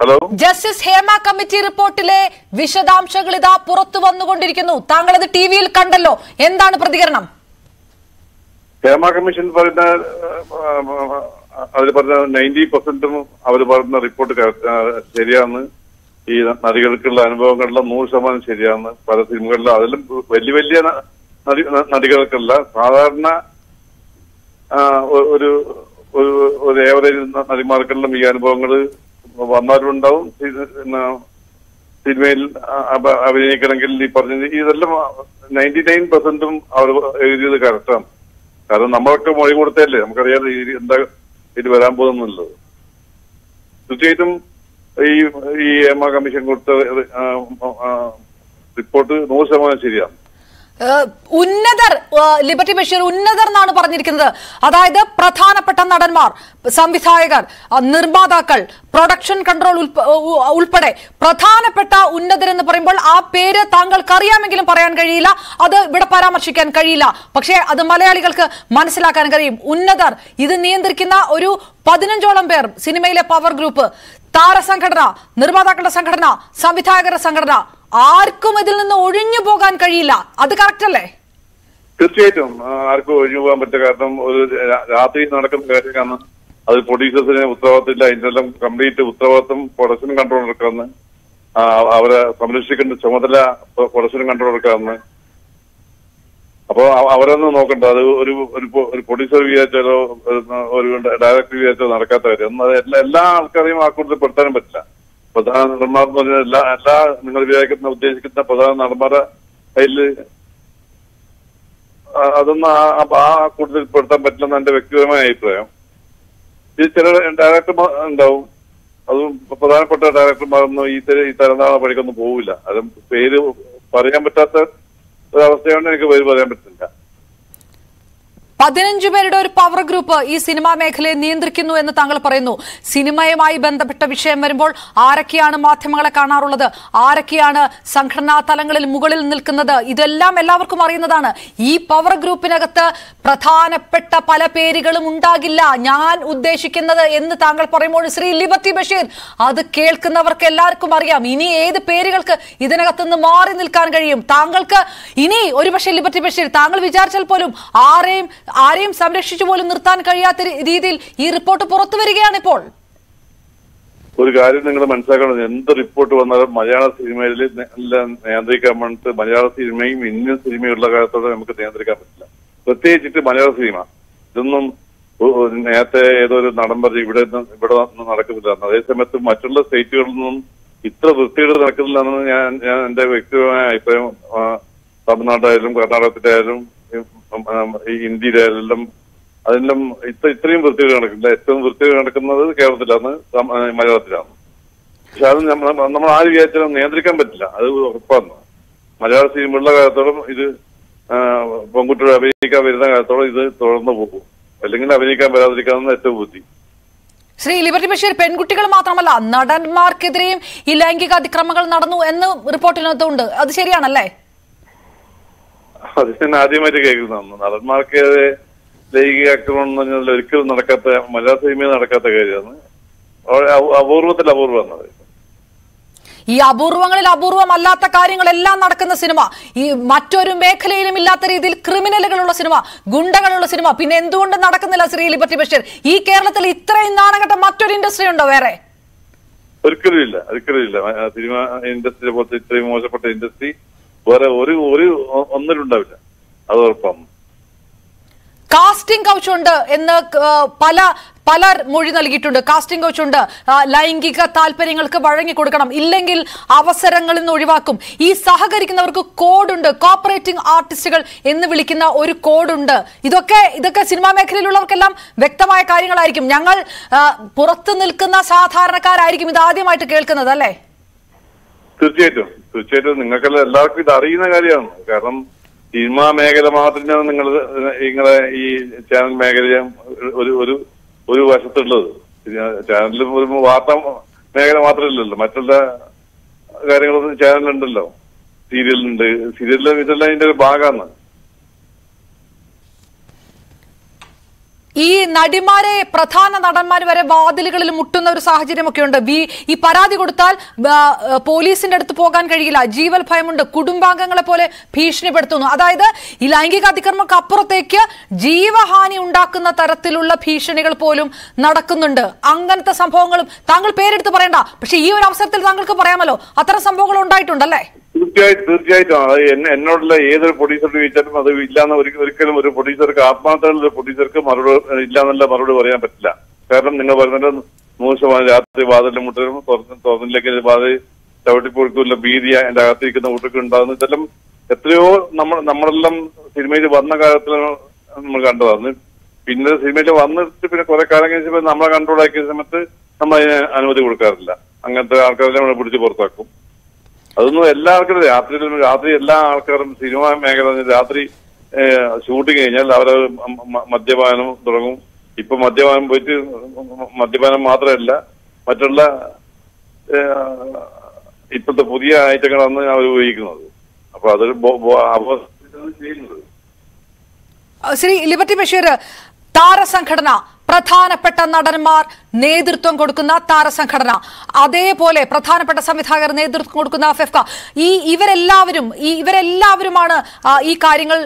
Hello justice Hema committee റിപ്പോർട്ടിലെ വിശദാംശങ്ങൾ ഇതാ പുറത്തു വന്നുകൊണ്ടിരിക്കുന്നു താങ്കൾ അത് ടി വിയിൽ കണ്ടല്ലോ എന്താണ് പ്രതികരണം ഹേമ കമ്മീഷൻ പറയുന്ന അവർ പറഞ്ഞ നയന്റി പെർസെന്റും അവർ പറയുന്ന റിപ്പോർട്ട് ശരിയാണ് ഈ നടികൾക്കുള്ള അനുഭവങ്ങളിലെ നൂറ് ശതമാനം ശരിയാണ് പല സിനിമകളിലും അതിലും വലിയ വലിയ ന- നടി ന- നടികൾക്കല്ല സാധാരണ ഒരു ഒരു ഏവറേജ് നടിമാർക്കെല്ലാം ഈ അനുഭവങ്ങൾ വന്നവരുണ്ടാവും സിനിമയിൽ അഭിനയിക്കണമെങ്കിൽ ഈ പറഞ്ഞ ഇതെല്ലാം നയന്റി നയൻ പെർസെന്റും അവർ എഴുതിയത് കറക്റ്റാണ്. കാരണം നമ്മളൊക്കെ മൊഴി കൊടുത്തല്ലേ നമുക്കറിയാം ഈ എന്താ ഇത് വരാൻ പോകുന്നുള്ളത്. തീർച്ചയായിട്ടും ഈ ഈ എമ കമ്മീഷൻ കൊടുത്ത റിപ്പോർട്ട് നൂറ് ശതമാനം ശരിയാണ്. ഉന്നതർ ലിബർട്ടി ബഷീർ ഉന്നതർ എന്നാണ് പറഞ്ഞിരിക്കുന്നത്. അതായത് പ്രധാനപ്പെട്ട നടന്മാർ സംവിധായകർ നിർമ്മാതാക്കൾ പ്രൊഡക്ഷൻ കൺട്രോൾ ഉൾപ്പ- ഉൾപ്പെടെ പ്രധാനപ്പെട്ട ഉന്നതർ എന്ന് പറയുമ്പോൾ ആ പേര് താങ്കൾക്ക് അറിയാമെങ്കിലും പറയാൻ കഴിയില്ല. അത് ഇവിടെ പരാമർശിക്കാൻ കഴിയില്ല. പക്ഷേ അത് മലയാളികൾക്ക് മനസ്സിലാക്കാൻ കഴിയും. ഉന്നതർ ഇത് നിയന്ത്രിക്കുന്ന ഒരു പതിനഞ്ചോളം പേർ സിനിമയിലെ പവർ ഗ്രൂപ്പ് താരസംഘടന നിർമ്മാതാക്കളുടെ സംഘടന സംവിധായകരുടെ സംഘടന ആർക്കും ഇതിൽ നിന്ന് ഒഴിഞ്ഞു പോകാൻ കഴിയില്ല. അത് കറക്റ്റ് അല്ലേ? തീർച്ചയായിട്ടും. ആർക്കും ഒഴിഞ്ഞു പോകാൻ പറ്റില്ല. കാരണം ഒരു രാത്രി നടക്കുന്ന കാര്യമാണ്. അത് പ്രൊഡ്യൂസേഴ്സിന് ഉത്തരവാദിത്തമില്ല. അതിനെല്ലാം കംപ്ലീറ്റ് ഉത്തരവാദിത്തം പ്രൊഡക്ഷൻ കൺട്രോൾ എടുക്കാന്ന്. അവരെ സംരക്ഷിക്കേണ്ട ചുമതല പ്രൊഡക്ഷൻ കൺട്രോൾ എടുക്കാന്ന്. അപ്പൊ അവ- അവരൊന്നും നോക്കണ്ട. അത് ഒരു ഒരു പ്രൊഡ്യൂസർ വിചാരിച്ചാലോ ഒരു ഡയറക്ടർ വിചാരിച്ചാലോ നടക്കാത്ത കാര്യം. എല്ലാ എല്ലാ ആൾക്കാരെയും ആ കൂട്ടത്തിൽ പെടുത്താനും പറ്റില്ല. പ്രധാന നടന്മാർ എന്ന് പറഞ്ഞാൽ എല്ലാ എല്ലാ നിങ്ങൾ വിചാരിക്കുന്ന ഉദ്ദേശിക്കുന്ന പ്രധാന നടന്മാരെ അതിൽ അതൊന്നും ആ- കൂട്ടത്തിൽ പെടുത്താൻ പറ്റില്ലെന്ന് എന്റെ വ്യക്തിപരമായ അഭിപ്രായം. ഈ ചില ഡയറക്ടർമാർ ഉണ്ടാവും. അതും പ്രധാനപ്പെട്ട ഡയറക്ടർമാരൊന്നും ഈ ഈ തരംതാണ പണിക്കൊന്നും പോവില്ല. അത് പേര് പറയാൻ പറ്റാത്ത ഒരവസ്ഥയാണ് എനിക്ക് പേര് പറയാൻ പറ്റില്ല. പതിനഞ്ചു പേരുടെ ഒരു പവർ ഗ്രൂപ്പ് ഈ സിനിമാ മേഖലയെ നിയന്ത്രിക്കുന്നു എന്ന് താങ്കൾ പറയുന്നു. സിനിമയുമായി ബന്ധപ്പെട്ട വിഷയം വരുമ്പോൾ ആരൊക്കെയാണ് മാധ്യമങ്ങളെ കാണാറുള്ളത്? ആരൊക്കെയാണ് സംഘടനാ തലങ്ങളിൽ മുകളിൽ നിൽക്കുന്നത്? ഇതെല്ലാം എല്ലാവർക്കും അറിയുന്നതാണ്. ഈ പവർ ഗ്രൂപ്പിനകത്ത് പ്രധാനപ്പെട്ട പല പേരുകളും ഉണ്ടാകില്ല. ഞാൻ ഉദ്ദേശിക്കുന്നത് എന്ന് താങ്കൾ പറയുമ്പോൾ ശ്രീ ലിബർട്ടി ബഷീർ അത് കേൾക്കുന്നവർക്ക് എല്ലാവർക്കും അറിയാം. ഇനി ഏത് പേരുകൾക്ക് ഇതിനകത്ത് നിന്ന് മാറി നിൽക്കാൻ കഴിയും? താങ്കൾക്ക് ഇനി ഒരുപക്ഷെ ലിബർട്ടി ബഷീർ താങ്കൾ വിചാരിച്ചാൽ പോലും ആരെയും ആരെയും സംരക്ഷിച്ചു പോലും നിർത്താൻ കഴിയാത്ത രീതിയിൽ ഈ റിപ്പോർട്ട് പുറത്തു വരികയാണ് ഇപ്പോൾ ഒരു കാര്യം നിങ്ങൾ മനസ്സിലാക്കണം. എന്ത് റിപ്പോർട്ട് വന്നാലും മലയാള സിനിമയിൽ നിയന്ത്രിക്കാൻ വേണ്ടിട്ട് മലയാള സിനിമയും ഇന്ത്യൻ സിനിമയും ഉള്ള കാലത്തോടെ നമുക്ക് നിയന്ത്രിക്കാൻ പറ്റില്ല. പ്രത്യേകിച്ചിട്ട് മലയാള സിനിമ. ഇതൊന്നും നേരത്തെ ഏതോ ഒരു നടൻ പറഞ്ഞ് ഇവിടെ ഇവിടെ നടക്കുന്നില്ല. അതേസമയത്ത് മറ്റുള്ള സ്റ്റേറ്റുകളിൽ നിന്നും ഇത്ര വൃത്തികേട് നടക്കുന്നില്ലെന്ന് ഞാൻ ഞാൻ എന്റെ വ്യക്തിപരമായ അഭിപ്രായം തമിഴ്നാട്ടായാലും കർണാടകത്തിലായാലും ഉം, അതെല്ലാം ഇത്ര ഇത്രയും വൃത്തികേട് നടക്കില്ല. ഏറ്റവും വൃത്തികേട് നടക്കുന്നത് കേരളത്തിലാണ് മലയാളത്തിലാണ്. പക്ഷെ അത് നമ്മൾ നമ്മൾ ആര് വിചാരിച്ചാലും നിയന്ത്രിക്കാൻ പറ്റില്ല. അത് ഉറപ്പാണ്. മലയാള സിനിമയുള്ള കാലത്തോളം ഇത് പെൺകുട്ടികൾ അഭിനയിക്കാൻ വരുന്ന കാലത്തോളം ഇത് തുടർന്നു പോകും. അല്ലെങ്കിൽ അഭിനയിക്കാൻ വരാതിരിക്കാവുന്ന ഏറ്റവും ബുദ്ധി. ശ്രീ ലിബർട്ടി ബഷീർ പെൺകുട്ടികൾ മാത്രമല്ല നടന്മാർക്കെതിരെയും ഈ ലൈംഗിക അതിക്രമങ്ങൾ നടന്നു എന്ന് റിപ്പോർട്ടിനകത്തുണ്ട്. അത് ശരിയാണല്ലേ? അത് ഞാൻ ആദ്യമായിട്ട് കേൾക്കുന്നതാണ്. നടന്മാർക്ക് ലൈംഗിക ആക്രമണം എന്ന് പറഞ്ഞാൽ ഒരിക്കലും നടക്കാത്ത മലയാള സിനിമയിൽ നടക്കാത്ത കാര്യമാണ്. അപൂർവത്തിൽ അപൂർവമാണ് എന്നത് ഈ അപൂർവങ്ങളിൽ അപൂർവമല്ലാത്ത കാര്യങ്ങളെല്ലാം നടക്കുന്ന സിനിമ ഈ മറ്റൊരു മേഖലയിലും ഇല്ലാത്ത രീതിയിൽ ക്രിമിനലുകളുള്ള സിനിമ ഗുണ്ടകളുള്ള സിനിമ പിന്നെ എന്തുകൊണ്ട് നടക്കുന്നില്ല ശ്രീ ലിബർട്ടി ബഷീർ? ഈ കേരളത്തിൽ ഇത്രയും നാണകട്ട മറ്റൊരു ഇൻഡസ്ട്രി ഉണ്ടോ വേറെ? ഒരിക്കലും ഇല്ല ഒരിക്കലും ഇല്ല. സിനിമ ഇൻഡസ്ട്രി പോലത്തെ ഇത്രയും മോശപ്പെട്ട ഇൻഡസ്ട്രി വേറെ ഒരു ഒരു ഒന്നിലുണ്ടാവില്ല അത് ഉറപ്പാണ് കാസ്റ്റിംഗ് കൗച്ച് ഉണ്ട് എന്ന് പല പലർ മൊഴി നൽകിയിട്ടുണ്ട്. കാസ്റ്റിംഗ് കൗച്ച് ഉണ്ട്. ലൈംഗിക താല്പര്യങ്ങൾക്ക് വഴങ്ങി കൊടുക്കണം. ഇല്ലെങ്കിൽ അവസരങ്ങളിൽ നിന്ന് ഒഴിവാക്കും. ഈ സഹകരിക്കുന്നവർക്ക് കോഡുണ്ട്. കോപ്പറേറ്റിംഗ് ആർട്ടിസ്റ്റുകൾ എന്ന് വിളിക്കുന്ന ഒരു കോഡുണ്ട്. ഇതൊക്കെ ഇതൊക്കെ സിനിമാ മേഖലയിലുള്ളവർക്കെല്ലാം വ്യക്തമായ കാര്യങ്ങളായിരിക്കും. ഞങ്ങൾ പുറത്തു നിൽക്കുന്ന സാധാരണക്കാരായിരിക്കും ഇത് ആദ്യമായിട്ട് കേൾക്കുന്നത് അല്ലേ? തീർച്ചയായിട്ടും. തീർച്ചയായിട്ടും നിങ്ങൾക്കെല്ലാം എല്ലാവർക്കും ഇത് അറിയുന്ന കാര്യമാണ്. കാരണം സിനിമാ മേഖല മാത്രമാണ് നിങ്ങൾ നിങ്ങളെ ഈ ചാനൽ മേഖല ഒരു ഒരു ഒരു വശത്തുള്ളത്. ചാനലിൽ ഒരു വാർത്താ മേഖല മാത്രമല്ലല്ലോ. മറ്റുള്ള കാര്യങ്ങളൊന്നും ചാനലുണ്ടല്ലോ സീരിയലുണ്ട് സീരിയലിലും ഇതെല്ലാം ഇതിന്റെ ഒരു ഭാഗമാണ്. ഈ നടിമാരെ പ്രധാന നടന്മാർ വരെ വാതിലുകളിൽ മുട്ടുന്ന ഒരു സാഹചര്യമൊക്കെ ഉണ്ട് ഈ പരാതി കൊടുത്താൽ പോലീസിന്റെ അടുത്ത് പോകാൻ കഴിയില്ല. ജീവൽ ഭയമുണ്ട്. കുടുംബാംഗങ്ങളെ പോലെ ഭീഷണിപ്പെടുത്തുന്നു. അതായത് ഈ ലൈംഗിക അതിക്രമങ്ങൾക്ക് അപ്പുറത്തേക്ക് ജീവഹാനി ഉണ്ടാക്കുന്ന തരത്തിലുള്ള ഭീഷണികൾ പോലും നടക്കുന്നുണ്ട്. അങ്ങനത്തെ സംഭവങ്ങളും താങ്കൾ പേരെടുത്ത് പറയണ്ട. പക്ഷെ ഈ ഒരു അവസരത്തിൽ താങ്കൾക്ക് പറയാമല്ലോ. അത്തരം സംഭവങ്ങൾ ഉണ്ടായിട്ടുണ്ടല്ലേ? തീർച്ചയായിട്ടും തീർച്ചയായിട്ടും. അത് എന്നെ എന്നോടുള്ള ഏതൊരു പ്രൊഡ്യൂസർ ചോദിച്ചാലും അത് ഇല്ലാന്ന് ഒരി- ഒരിക്കലും ഒരു പ്രൊഡ്യൂസർക്ക് ആത്മാർത്ഥമുള്ള ഒരു പ്രൊഡ്യൂസർക്ക് മറുപടി ഇല്ലാന്നുള്ള മറുപടി പറയാൻ പറ്റില്ല. കാരണം നിങ്ങൾ പറയുന്നത് നൂറ് ശതമാനം രാത്രി വാതിലിന്റെ മുട്ടലും തുറന്നിലേക്ക് വാതിൽ ചവിട്ടിപ്പൊടുക്കില്ല ഭീതി എന്റെ അകത്തിരിക്കുന്ന കുട്ടിക്ക് ഉണ്ടാകുന്നു. ഇതെല്ലാം എത്രയോ നമ്മൾ നമ്മളെല്ലാം സിനിമയിൽ വന്ന കാലത്തിൽ നമ്മൾ കണ്ടതാണ്. പിന്നെ സിനിമയിൽ വന്നിട്ട് പിന്നെ കുറെ കാലം കഴിഞ്ഞപ്പോൾ നമ്മളെ കൺട്രോൾ ആക്കിയ സമയത്ത് നമ്മൾ അതിന് അനുമതി കൊടുക്കാറില്ല. അങ്ങനത്തെ ആൾക്കാരെ നമ്മൾ പിടിച്ച് പുറത്താക്കും. അതൊന്നും എല്ലാവർക്കും രാത്രിയിലും രാത്രി എല്ലാ ആൾക്കാരും സിനിമ മേഖല രാത്രി ഷൂട്ടിങ് കഴിഞ്ഞാൽ മ- മദ്യപാനം തുടങ്ങും. ഇപ്പൊ മദ്യപാനം പോയിട്ട് മദ്യപാനം മാത്രമല്ല മറ്റുള്ള ഇപ്പോഴത്തെ പുതിയ ഐറ്റങ്ങളാണ് അവർ ഉപയോഗിക്കുന്നത്. അപ്പൊ അതൊരു ചെയ്യുന്നത്. ശ്രീ ലിബർട്ടി ബഷീർ താരസംഘടന പ്രധാനപ്പെട്ട നടന്മാർ നേതൃത്വം കൊടുക്കുന്ന താരസംഘടന അതേപോലെ പ്രധാനപ്പെട്ട സംവിധായകർ നേതൃത്വം കൊടുക്കുന്ന ഫെഫ്ക. ഈ ഇവരെല്ലാവരും ഈ ഇവരെല്ലാവരുമാണ് ഈ കാര്യങ്ങൾ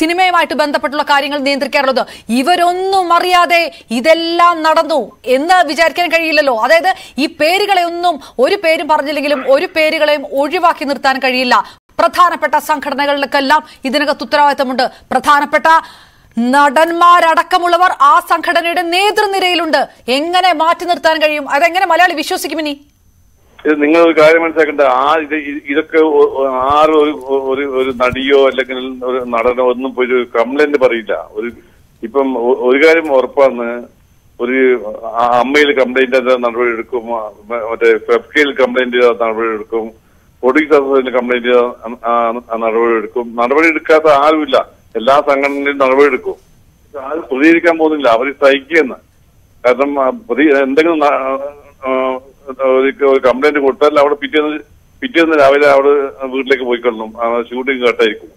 സിനിമയുമായിട്ട് ബന്ധപ്പെട്ടുള്ള കാര്യങ്ങൾ നിയന്ത്രിക്കാറുള്ളത്. ഇവരൊന്നും അറിയാതെ ഇതെല്ലാം നടന്നു എന്ന് വിചാരിക്കാൻ കഴിയില്ലല്ലോ. അതായത് ഈ പേരുകളെ ഒന്നും ഒരു പേരും പറഞ്ഞില്ലെങ്കിലും ഒരു പേരുകളെയും ഒഴിവാക്കി നിർത്താൻ കഴിയില്ല. പ്രധാനപ്പെട്ട സംഘടനകൾക്കെല്ലാം ഇതിനകത്ത് ഉത്തരവാദിത്തമുണ്ട്. പ്രധാനപ്പെട്ട നടന്മാരടക്കമുള്ളവർ ആ സംഘടനയുടെ നേതൃനിരയിലുണ്ട്. എങ്ങനെ മാറ്റി നിർത്താൻ കഴിയും? അതെങ്ങനെ മലയാളി വിശ്വസിക്കും ഇനി? ഇത് നിങ്ങൾ ഒരു കാര്യം മനസ്സിലാക്കേണ്ട. ആ ഇത് ഇതൊക്കെ ആരും ഒരു ഒരു ഒരു നടിയോ അല്ലെങ്കിൽ ഒരു നടനോ ഒന്നും ഒരു കംപ്ലൈന്റ് പറയില്ല. ഒരു ഇപ്പം ഒരു കാര്യം ഉറപ്പാണ്. ഒരു അമ്മയിൽ കംപ്ലൈന്റ് നടപടി എടുക്കും. മറ്റേ ഫെഫ്കയിൽ കംപ്ലൈന്റ് ചെയ്ത നടപടി എടുക്കും. പൊടി കംപ്ലൈന്റ് നടപടി എടുക്കും. നടപടി എടുക്കാത്ത ആരുമില്ല. എല്ലാ സംഘടനയും നടപടിയെടുക്കും ആരും പ്രതികരിക്കാൻ പോകുന്നില്ല. അവർ സഹിക്കുകയെന്ന് കാരണം പ്രതി- എന്തെങ്കിലും ഒരു കംപ്ലൈന്റ് കൊടുത്താൽ അവിടെ പിറ്റേന്ന് പിറ്റേന്ന് രാവിലെ അവിടെ വീട്ടിലേക്ക് പോയിക്കൊള്ളണം ഷൂട്ടിംഗ് കേട്ടായിരിക്കും.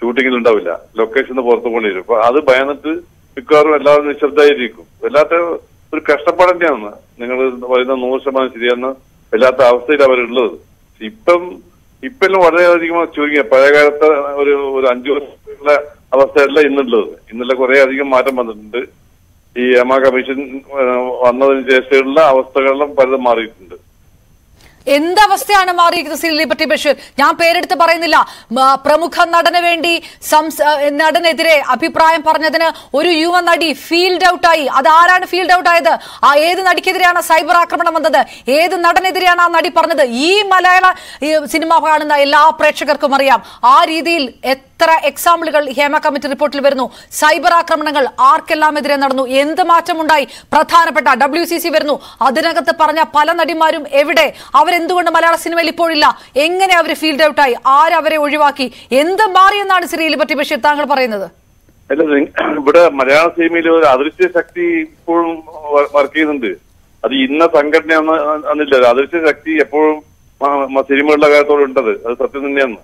ഷൂട്ടിങ്ങിൽ ഉണ്ടാവില്ല. ലൊക്കേഷന് പുറത്തു കൊണ്ടിരിക്കും അപ്പൊ അത് ഭയന്നിട്ട് മിക്കവാറും എല്ലാവരും നിശബ്ദമായിരിക്കും വല്ലാത്ത ഒരു കഷ്ടപ്പാട് തന്നെയാണ്. നിങ്ങൾ പറയുന്ന നൂറ് ശതമാനം ശരിയാണ് വല്ലാത്ത അവസ്ഥയിൽ അവരുള്ളത്. ഇപ്പം ഇപ്പെല്ലാം വളരെയധികം ചുരുങ്ങിയ. പഴയകാലത്തെ ഒരു ഒരു അഞ്ചു വർഷമുള്ള അവസ്ഥയല്ല ഇന്നുള്ളത്. ഇന്നലെ കുറെ അധികം മാറ്റം വന്നിട്ടുണ്ട്. ഈ എമ കമ്മീഷൻ വന്നതിന് ശേഷമുള്ള അവസ്ഥകളിലും പലതും മാറിയിട്ടുണ്ട്. എന്തവസ്ഥയാണ് മാറിയിരിക്കുന്നത് ശ്രീ ലിബർട്ടി ബഷീർ? ഞാൻ പേരെടുത്ത് പറയുന്നില്ല. പ്രമുഖ നടന് വേണ്ടി നടനെതിരെ അഭിപ്രായം പറഞ്ഞതിന് ഒരു യുവ നടി ഫീൽഡ് ഔട്ടായി. അത് ആരാണ് ഫീൽഡ് ഔട്ട് ആയത് ആ ഏത് നടിക്കെതിരെയാണ് സൈബർ ആക്രമണം വന്നത്? ഏത് നടനെതിരെയാണ് ആ നടി പറഞ്ഞത്? ഈ മലയാള സിനിമ കാണുന്ന എല്ലാ പ്രേക്ഷകർക്കും അറിയാം. ആ രീതിയിൽ എത്ര എക്സാമ്പിളുകൾ ഹേമ കമ്മിറ്റി റിപ്പോർട്ടിൽ വരുന്നു? സൈബർ ആക്രമണങ്ങൾ ആർക്കെല്ലാം എതിരെ നടന്നു? എന്ത് മാറ്റമുണ്ടായി? പ്രധാനപ്പെട്ട ഡബ്ല്യു സി സി വരുന്നു. അതിനകത്ത് പറഞ്ഞ പല നടിമാരും എവിടെ? അവരെന്തുകൊണ്ട് മലയാള സിനിമയിൽ ഇപ്പോഴില്ല? എങ്ങനെ അവർ ഫീൽഡ് ഔട്ടായി ആരവരെ ഒഴിവാക്കി? എന്ത് മാറിയെന്നാണ് ശ്രീ ലിബർട്ടി ബഷീർ താങ്കൾ പറയുന്നത്? ഇവിടെ മലയാള സിനിമയിൽ ഒരു അദൃശ്യ ശക്തി ഇപ്പോഴും വർക്ക് ചെയ്യുന്നുണ്ട്. അത് ഇന്ന സംഘടന എന്നില്ല അദൃശ്യ ശക്തി എപ്പോഴും സിനിമകളുടെ കാര്യത്തോടെ ഉണ്ടത്. അത് സത്യം തന്നെയാണ്.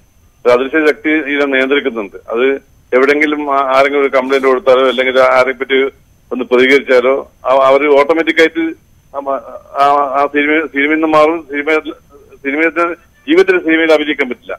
അദൃശ്യ ശക്തി ഇതിനെ നിയന്ത്രിക്കുന്നുണ്ട്. അത് എവിടെങ്കിലും ആരെങ്കിലും ഒരു കംപ്ലൈന്റ് കൊടുത്താലോ അല്ലെങ്കിൽ ആരെ പറ്റി ഒന്ന് പ്രതികരിച്ചാലോ അവർ ഓട്ടോമാറ്റിക്കായിട്ട് ആ സിനിമ സിനിമയിൽ നിന്ന് മാറും. സിനിമ സിനിമയിൽ ജീവിതത്തിൽ സിനിമയിൽ അഭിനയിക്കാൻ പറ്റില്ല.